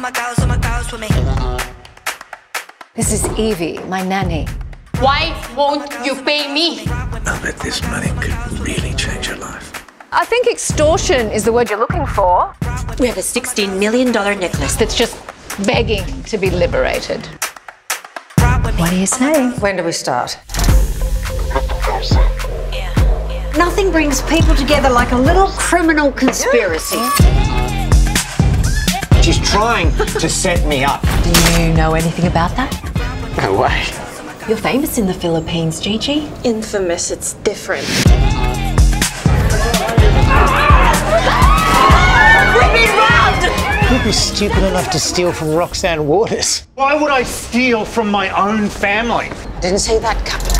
my girls, all my girls with me. This is Evie, my nanny. Why won't you pay me? I bet this money could really change your life. I think extortion is the word you're looking for. We have a $16 million necklace. That's just begging to be liberated. What do you say? When do we start? Nothing brings people together like a little criminal conspiracy. She's trying to set me up. Do you know anything about that? No way. You're famous in the Philippines, Gigi. Infamous, it's different. Who'd be stupid enough to steal from Roxanne Waters? Why would I steal from my own family? Didn't say that coming.